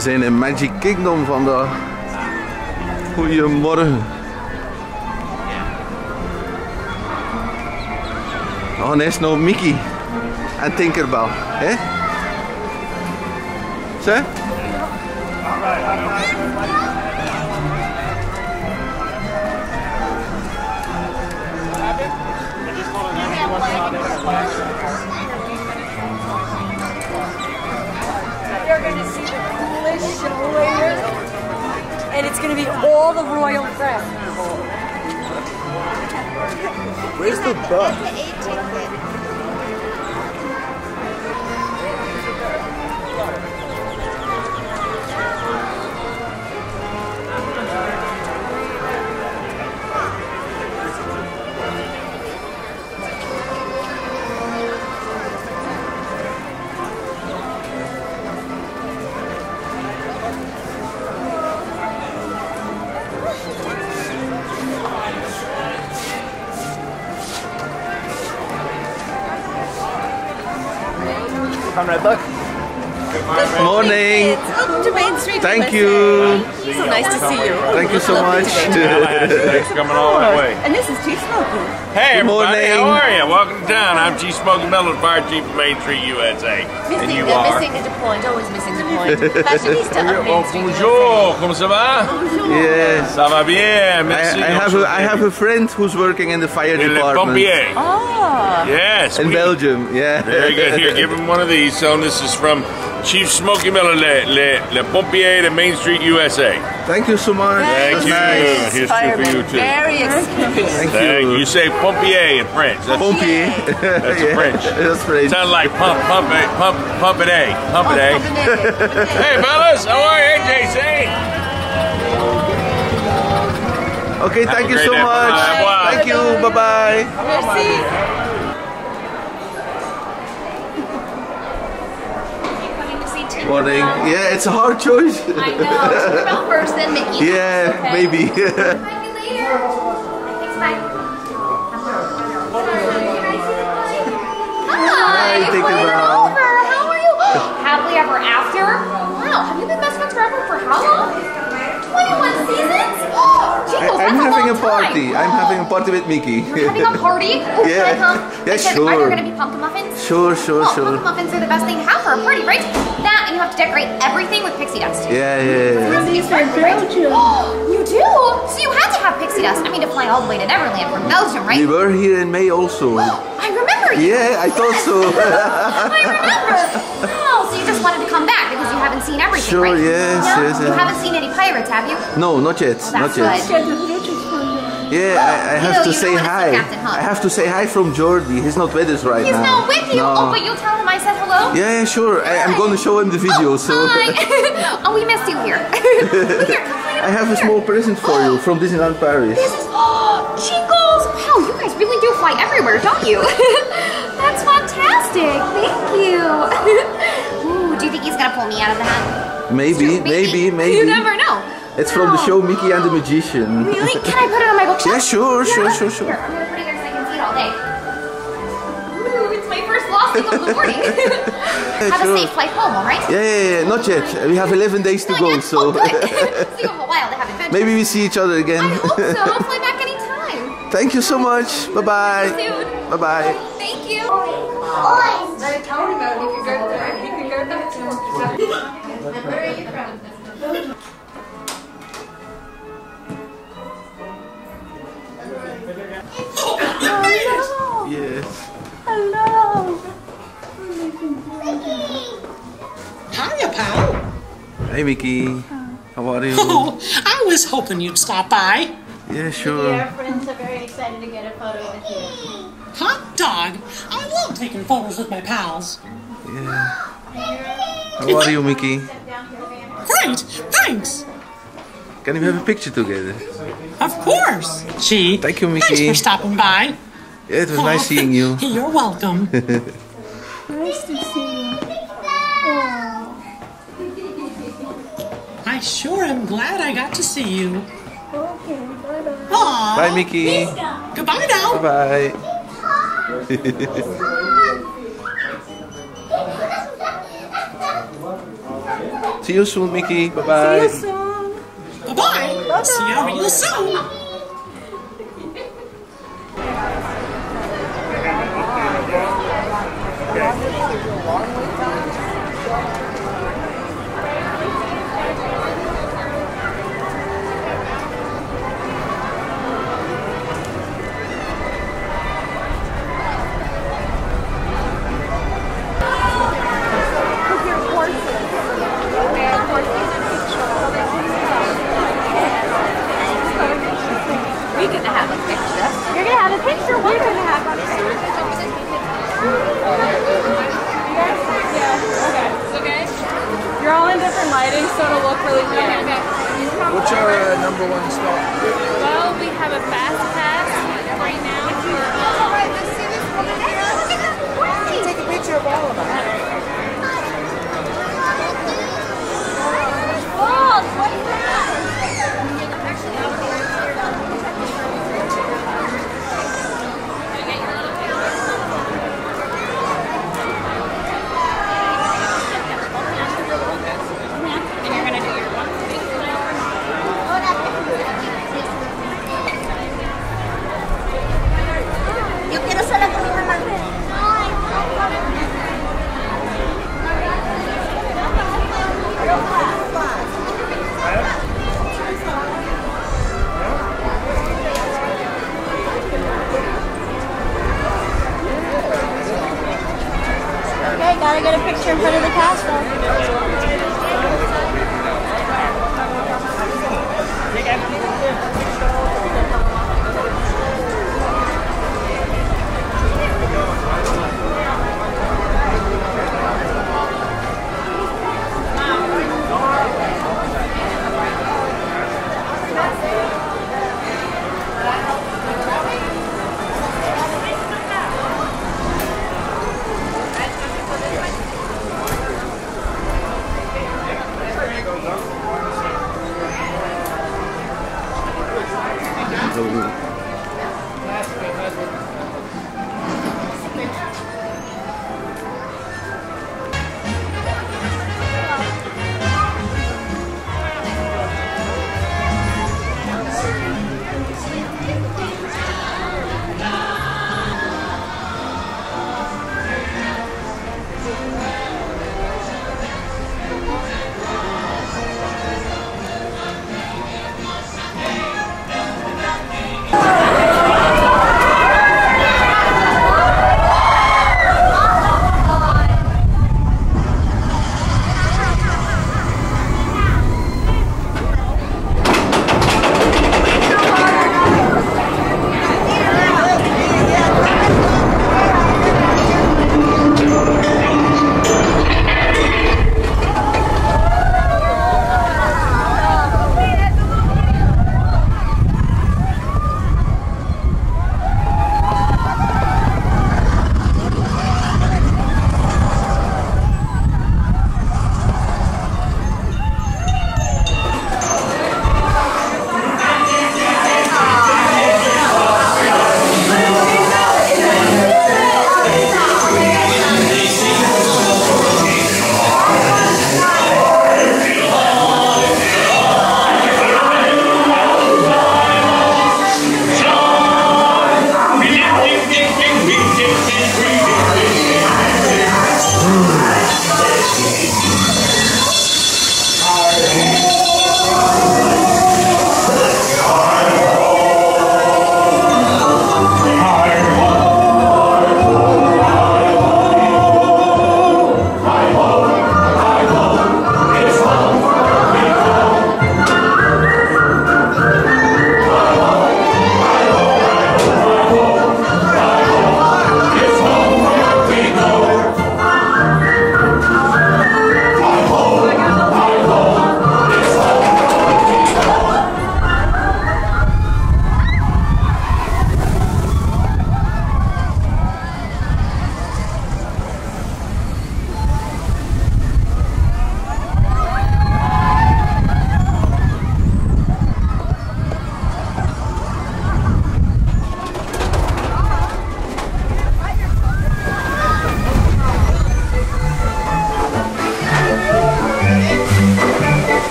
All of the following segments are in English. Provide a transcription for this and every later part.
We zijn in Magic Kingdom vandaag. Goedemorgen. Oh, en is nou Mickey en Tinkerbell, hè? Zeg? Show later. And it's gonna be all the royal press. Where's the bus? Thank USA. you. So nice to see you. Thank you so much. Thanks for coming all that way. And this is Chief Smokey. Hey, Good everybody, morning. how are you? Welcome to town. I'm Chief Smokey Miller, Fire Chief of Main Street, USA. and you are? missing the point, always missing the point. Fashionista of Main Oh, Street. bonjour, comment ça va? Yes. Ça va bien, I, merci. I have a, I have a friend who's working in the fire In Le department Pompier. Ah. Yes. in we- Belgium. Yeah. Very good. Here, give him one of these. So this is from Chief Smokey Miller, Le, Le, Le Pompier de Main Street, USA. Thank you so much. Thank That's you. nice. Here's two for you, too. Very experienced. Thank Thank you. you. You say Pompier in French. That's, Pompier. That's Yeah, French. That's French. sounds like pump, pump it, pump, pump it, A. Pump it, eh. A. Hey, fellas, how are you, JC? Okay, thank you so much. Bye-bye. Thank you. Bye bye. Merci. Morning. Yeah, it's a hard choice. I know. First, then Mickey. yeah, Okay. maybe. Might be later. Thanks, bye. Hi, it's Tinkerbell. How are you? Happily ever after? Wow, have you been best friends forever for how long? 21 seasons? Oh, Jingles, I'm having a a party. time. I'm having a party with Mickey. You're having a party? Oh, Yeah. Can I come? Yeah, Is there- Are sure. there going to be pumpkin muffins? Sure, sure, Oh, sure. pumpkin muffins are the best thing to have for a party, right? That, and you have to decorate everything with pixie dust. Yeah, yeah. These are Belgium. you do? So you had to have pixie dust. I mean, to fly all the way to Neverland from Belgium, right? We were here in May also. I remember you. Yeah, I thought so. I remember. Oh, so you just wanted to come back because you haven't seen everything, Sure, right? yes, no? yes, You haven't seen any pirates, have you? no, not yet. Well, Not yet. good. Yeah, I, I have know- to you say know what it's hi. Captain Hook. I have to say hi from Jordi. He's not with us right He's now. not with you. No. Oh, but you'll tell him I said hello? Yeah, yeah, sure. I, I'm going to show him the video. So oh, Hi. oh, we missed you here. Here, come right I have a small present for you oh, from Disneyland Paris. This is oh, Jingles! Wow, you guys really do fly everywhere, don't you? That's fantastic. Thank you. Ooh, do you think he's gonna pull me out of the hat? Maybe, maybe, maybe. You never know. It's from the show Mickey and the Magician. Really? Can I put it on my bookshelf? Yeah, sure, sure, Yeah? sure, sure. Here, I'm gonna put it here so I can see it all day. Ooh, it's my first lost thing of the morning. Have sure. a safe flight home, all right? Yeah, yeah, yeah, not yet. We have 11 days to Not go, yet? so Oh, good. so you have a while to have adventures. maybe we see each other again. I hope so. I'll fly back anytime. Thank you so much. Bye bye. Soon. Bye bye. Thank you. Yes. Hello. Hiya, pal. Hey Mickey. How are you? Oh, I was hoping you'd stop by. Yeah, sure. Our friends are very excited to get a photo with you. Hot dog. I love taking photos with my pals. How are you, Mickey? Great, thanks. Can we have a picture together? Of course. Gee, Thank you, Mickey. Thanks Mickey. for stopping by. Yeah, it was nice seeing you. You're welcome. Nice to see you. I sure am glad I got to see you. Okay, bye bye. Aw. Bye, Mickey. Goodbye now. Bye. See you soon, Mickey. Bye-bye. See bye. you soon. Bye bye. See you soon. Have a picture. We're gonna have a Okay. You're all in different lighting, so it'll look really good. What's your uh, number one stop? Well, we have a fast pass right now Take a picture of all of us. Yo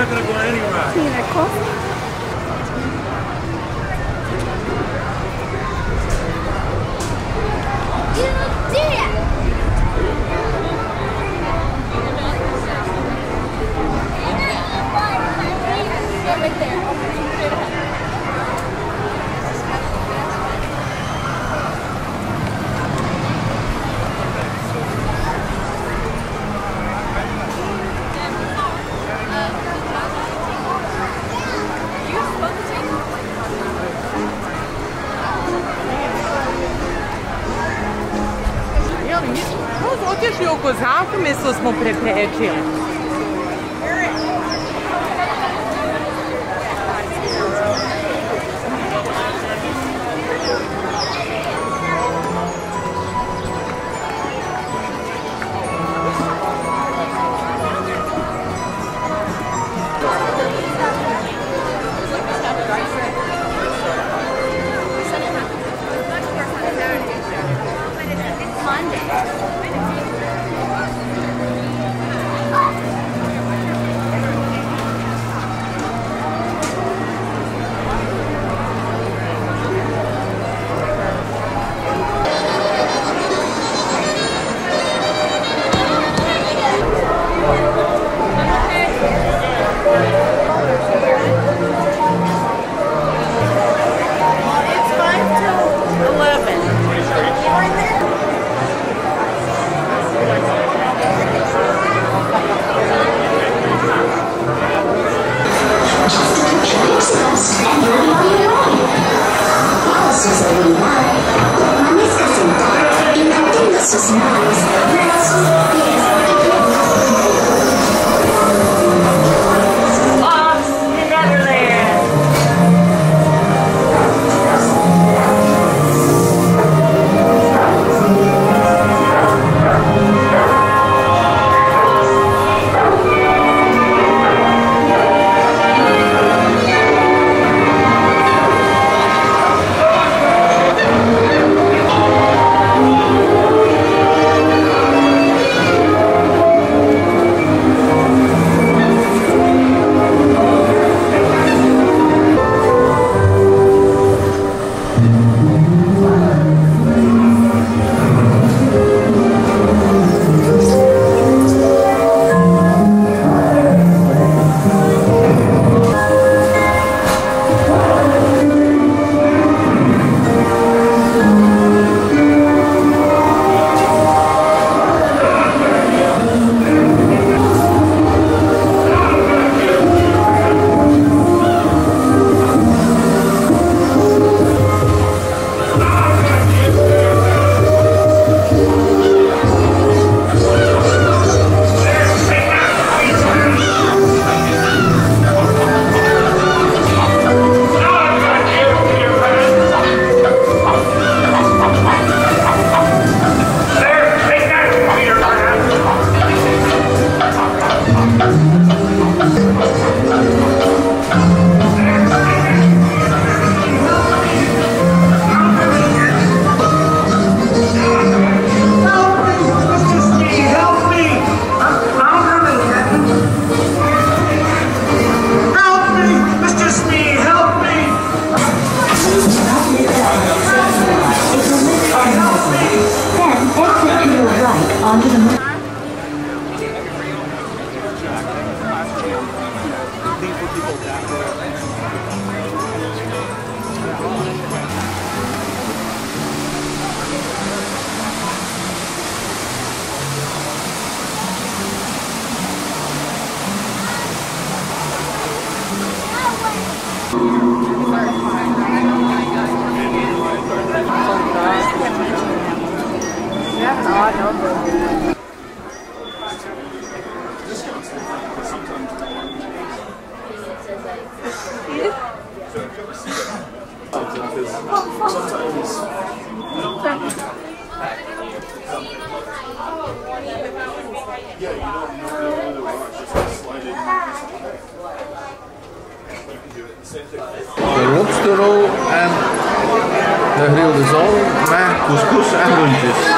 not gonna go anywhere. Right smo preprečili. De de grilde zalm met couscous en groentjes.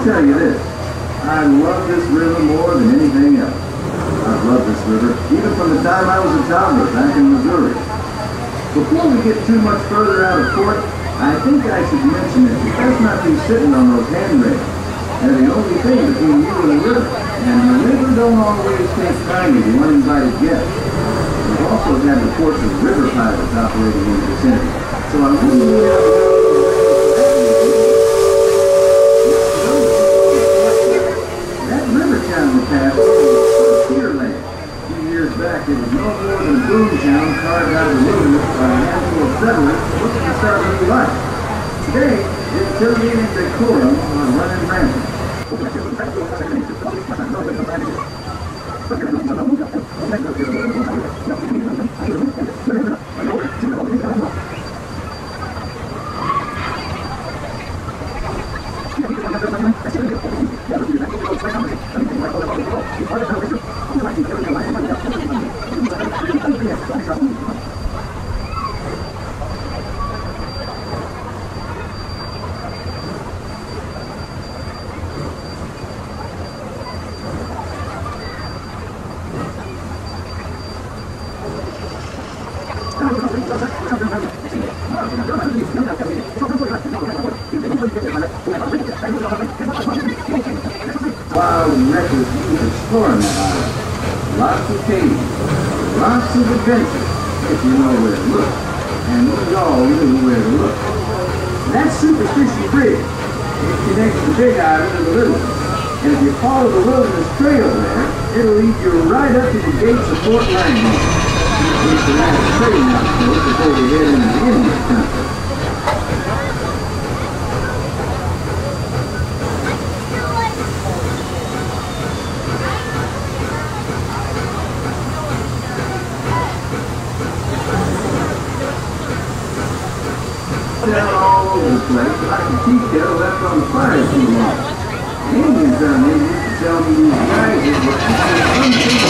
I'll tell you this. I love this river more than anything else. I've loved this river, even from the time I was a toddler back in Missouri. Before we get too much further out of port, I think I should mention that you best not be sitting on those handrails. They're the only thing between you and the river. And the river don't always take kindly to uninvited guests. We've also had reports of river pirates operating in the vicinity. So I really need to That river town we passed it was no more than a boom town carved out of wilderness by a handful of settlers looking to start a new life. Today, it's tailgating decorum on running rampant. Wild and reckless youth exploring that island. Lots of caves, lots of adventure, if you know where to look. And we all knew where to look. That superstition bridge, it connects the big island to the little one. And if you follow the wilderness trail there, it'll lead you right up to the gates of Fort Langhorn. It's the last trading outpost before we head into the Indian country. Tea left on the fire too Indians down there tell me these guys were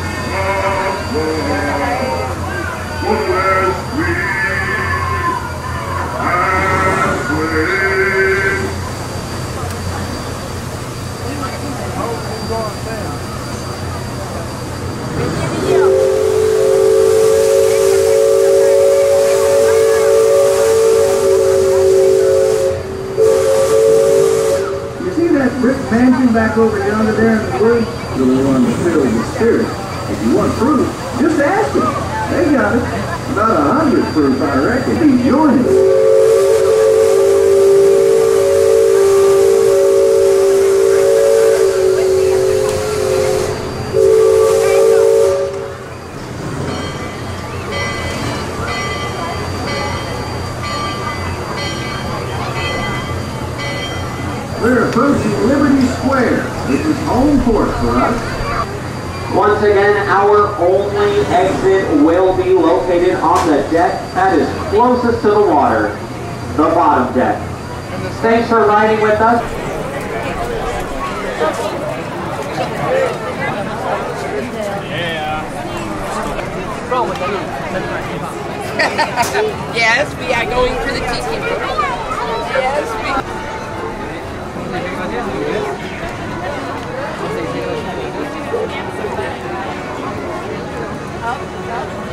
back over yonder there in the woods? The one filled with spirit. If you want proof, just ask them. They got it. About a hundred proof, I reckon. He's joining. We're approaching Liberty Square. This is home court for us. Once again, our only exit will be located on the deck that is closest to the water, the bottom deck. Thanks for riding with us. yes, we are going for the ticket. Yes,